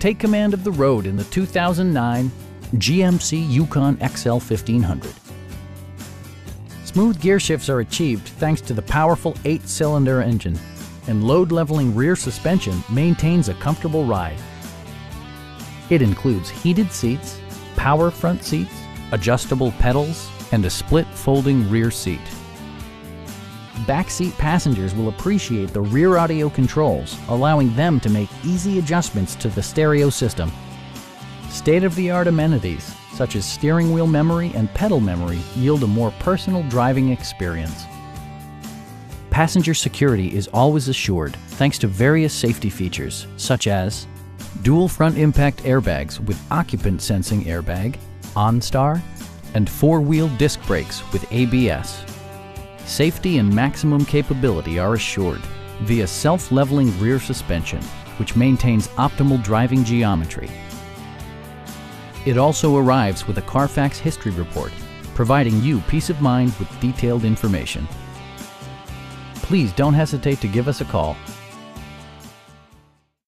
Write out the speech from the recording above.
Take command of the road in the 2009 GMC Yukon XL 1500. Smooth gear shifts are achieved thanks to the powerful 8-cylinder engine, and load-leveling rear suspension maintains a comfortable ride. It includes heated seats, power front seats, adjustable pedals, and a split folding rear seat. Backseat passengers will appreciate the rear audio controls, allowing them to make easy adjustments to the stereo system. State-of-the-art amenities, such as steering wheel memory and pedal memory, yield a more personal driving experience. Passenger security is always assured thanks to various safety features, such as dual front impact airbags with occupant sensing airbag, OnStar, and four-wheel disc brakes with ABS. Safety and maximum capability are assured via self-leveling rear suspension, which maintains optimal driving geometry. It also arrives with a Carfax history report, providing you peace of mind with detailed information. Please don't hesitate to give us a call